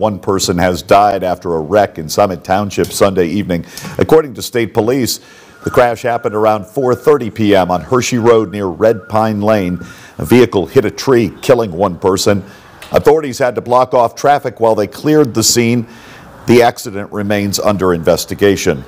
One person has died after a wreck in Summit Township Sunday evening. According to state police, the crash happened around 4.30 p.m. on Hershey Road near Red Pine Lane. A vehicle hit a tree, killing one person. Authorities had to block off traffic while they cleared the scene. The accident remains under investigation.